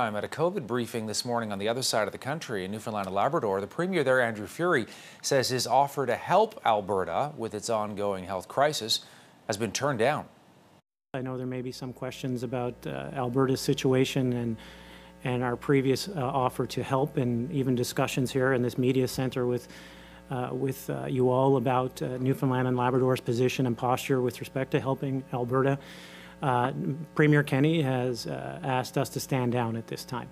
I'm at a COVID briefing this morning on the other side of the country in Newfoundland and Labrador. The Premier there, Andrew Furey, says his offer to help Alberta with its ongoing health crisis has been turned down. I know there may be some questions about uh, Alberta's situation and and our previous uh, offer to help and even discussions here in this media center with uh, with uh, you all about uh, Newfoundland and Labrador's position and posture with respect to helping Alberta. Uh, Premier Kenney has uh, asked us to stand down at this time.